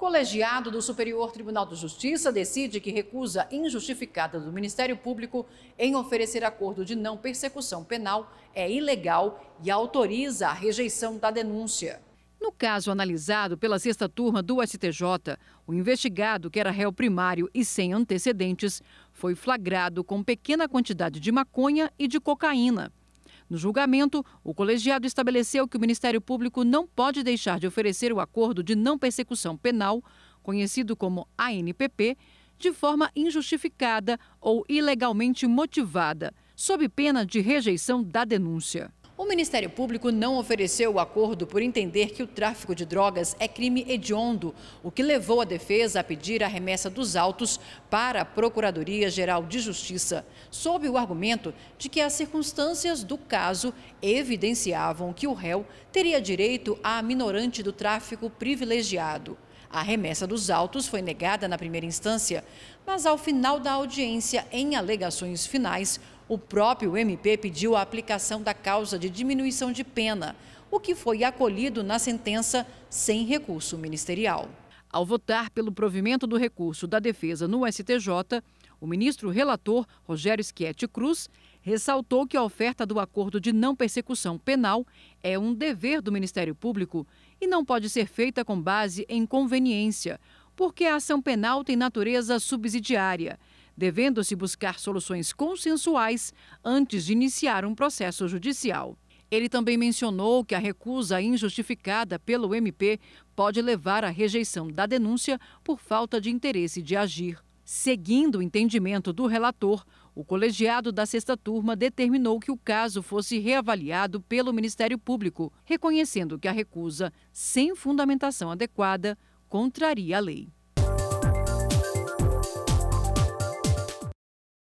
Colegiado do Superior Tribunal de Justiça decide que recusa injustificada do Ministério Público em oferecer acordo de não persecução penal é ilegal e autoriza a rejeição da denúncia. No caso analisado pela sexta turma do STJ, o investigado, que era réu primário e sem antecedentes, foi flagrado com pequena quantidade de maconha e de cocaína. No julgamento, o colegiado estabeleceu que o Ministério Público não pode deixar de oferecer o acordo de não persecução penal, conhecido como ANPP, de forma injustificada ou ilegalmente motivada, sob pena de rejeição da denúncia. O Ministério Público não ofereceu o acordo por entender que o tráfico de drogas é crime hediondo, o que levou a defesa a pedir a remessa dos autos para a Procuradoria-Geral de Justiça, sob o argumento de que as circunstâncias do caso evidenciavam que o réu teria direito à minorante do tráfico privilegiado. A remessa dos autos foi negada na primeira instância, mas ao final da audiência, em alegações finais, o próprio MP pediu a aplicação da causa de diminuição de pena, o que foi acolhido na sentença sem recurso ministerial. Ao votar pelo provimento do recurso da defesa no STJ, o ministro relator Rogério Schietti Cruz ressaltou que a oferta do acordo de não persecução penal é um dever do Ministério Público e não pode ser feita com base em conveniência, porque a ação penal tem natureza subsidiária devendo-se buscar soluções consensuais antes de iniciar um processo judicial. Ele também mencionou que a recusa injustificada pelo MP pode levar à rejeição da denúncia por falta de interesse de agir. Seguindo o entendimento do relator, o colegiado da sexta turma determinou que o caso fosse reavaliado pelo Ministério Público, reconhecendo que a recusa, sem fundamentação adequada, contraria a lei.